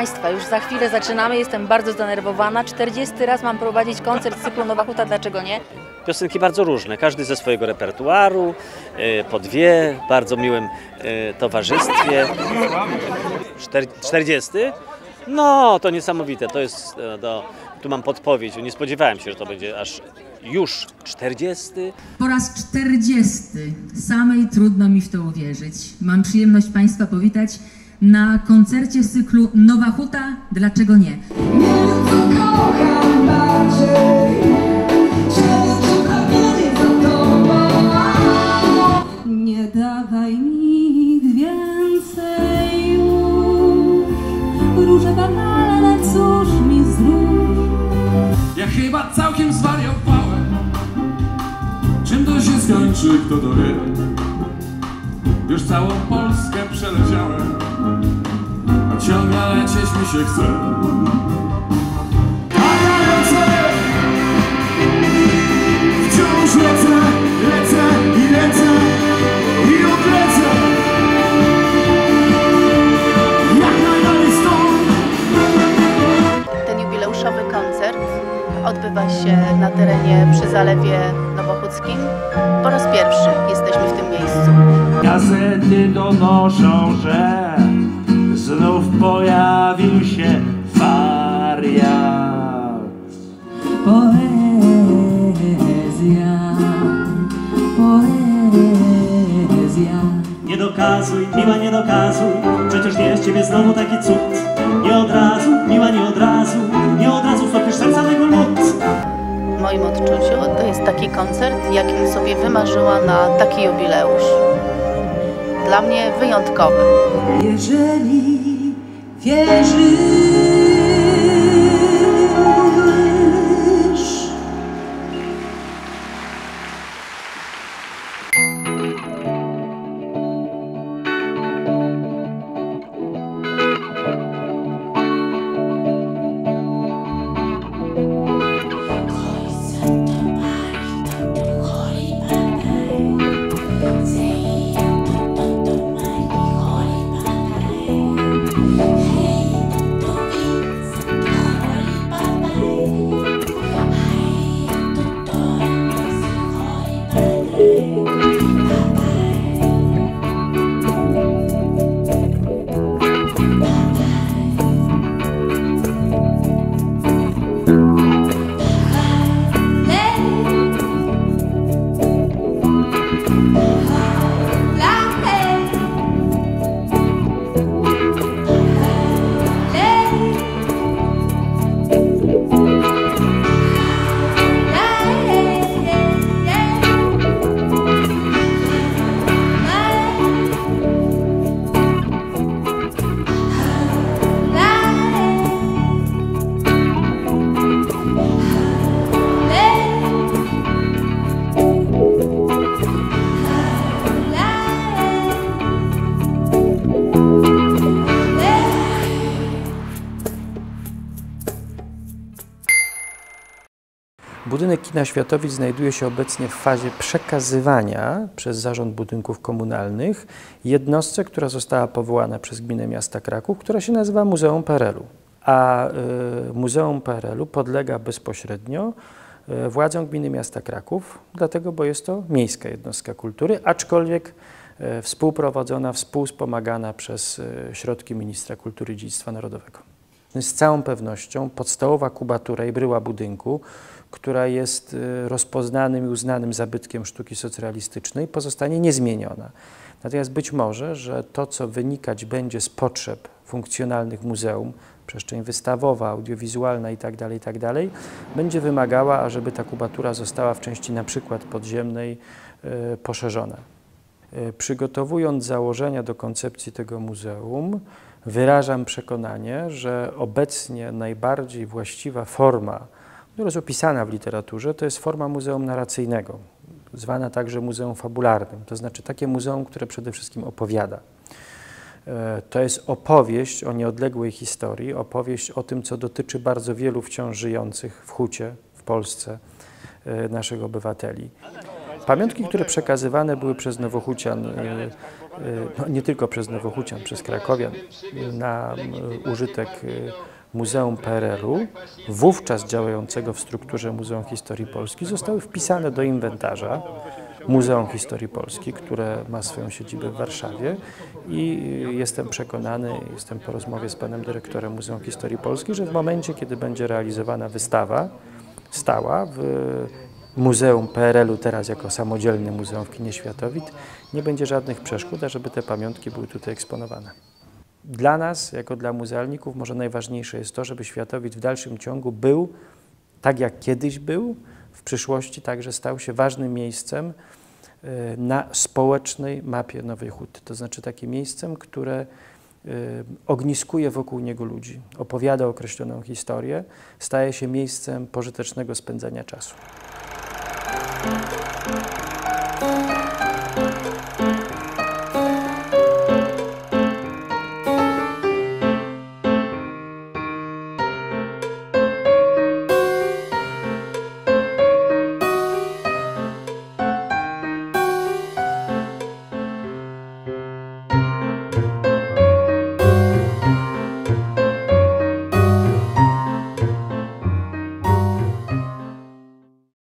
Państwa, już za chwilę zaczynamy, jestem bardzo zdenerwowana. 40 raz mam prowadzić koncert z cyklu Nowa Huta, dlaczego nie? Piosenki bardzo różne, każdy ze swojego repertuaru, e, po dwie, w bardzo miłym e, towarzystwie. Czter- 40? No, to niesamowite, to jest, e, do, tu mam podpowiedź, nie spodziewałem się, że to będzie aż już 40. Po raz 40. Samej trudno mi w to uwierzyć. Mam przyjemność Państwa powitać na koncercie z cyklu Nowa Huta. Dlaczego nie? Nie dawaj mi więcej już Róże banalne, cóż mi zrób Ja chyba całkiem zwariowałem Czym to się skończy, kto to wie Już całą Polskę przeleciałem A ciągle lecieć mi się chce Wciąż lecę, lecę i lecę I odlecę Jak najdalej stąd Ten jubileuszowy koncert odbywa się na terenie przy Zalewie Nowochódzkim. Po raz pierwszy jesteśmy w tym miejscu. Gazety donoszą, że znów pojawił się wariat. Poezja, poezja. Nie dokazuj, miła, nie dokazuj, przecież nie z ciebie znowu taki cud. Nie od razu, miła, nie od razu, nie od razu wtopisz serca mego lód. W moim odczuciu to jest taki koncert, jakim sobie wymarzyła na taki jubileusz. Dla mnie wyjątkowy. Jeżeli wierzysz Budynek Kina Światowic znajduje się obecnie w fazie przekazywania przez Zarząd Budynków Komunalnych jednostce, która została powołana przez Gminę Miasta Kraków, która się nazywa Muzeum PRL-u. A y, Muzeum PRL-u podlega bezpośrednio y, władzom Gminy Miasta Kraków, dlatego, bo jest to miejska jednostka kultury, aczkolwiek y, współprowadzona, współspomagana przez środki Ministra Kultury i Dziedzictwa Narodowego. Z całą pewnością podstawowa kubatura i bryła budynku, która jest y, rozpoznanym i uznanym zabytkiem sztuki socrealistycznej, pozostanie niezmieniona. Natomiast być może, że to, co wynikać będzie z potrzeb funkcjonalnych muzeum, przestrzeń wystawowa, audiowizualna itd., itd., będzie wymagała, ażeby ta kubatura została w części na przykład podziemnej y, poszerzona. Y, Przygotowując założenia do koncepcji tego muzeum, wyrażam przekonanie, że obecnie najbardziej właściwa forma, która jest opisana w literaturze, to jest forma muzeum narracyjnego, zwana także muzeum fabularnym, to znaczy takie muzeum, które przede wszystkim opowiada. E, To jest opowieść o nieodległej historii, opowieść o tym, co dotyczy bardzo wielu wciąż żyjących w Hucie, w Polsce, e, naszych obywateli. Pamiątki, które przekazywane były przez Nowochucian, y, y, no nie tylko przez Nowochucian, przez Krakowian, na y, użytek Muzeum PRL-u, wówczas działającego w strukturze Muzeum Historii Polski, zostały wpisane do inwentarza Muzeum Historii Polski, które ma swoją siedzibę w Warszawie i jestem przekonany, jestem po rozmowie z panem dyrektorem Muzeum Historii Polski, że w momencie, kiedy będzie realizowana wystawa stała w Muzeum PRL-u, teraz jako samodzielne muzeum w kinie Światowit, nie będzie żadnych przeszkód, ażeby te pamiątki były tutaj eksponowane. Dla nas, jako dla muzealników, może najważniejsze jest to, żeby Światowit w dalszym ciągu był, tak jak kiedyś był, w przyszłości także stał się ważnym miejscem e, na społecznej mapie Nowej Huty. To znaczy takim miejscem, które e, ogniskuje wokół niego ludzi, opowiada określoną historię, staje się miejscem pożytecznego spędzania czasu. thank you